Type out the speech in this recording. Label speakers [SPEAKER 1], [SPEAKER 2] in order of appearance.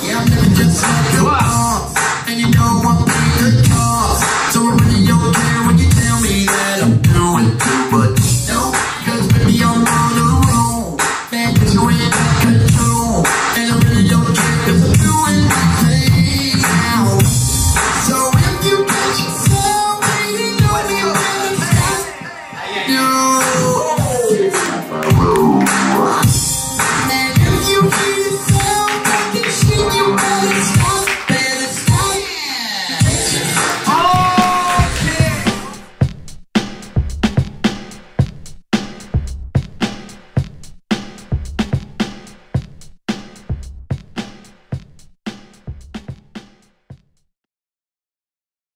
[SPEAKER 1] Yeah, I'm never just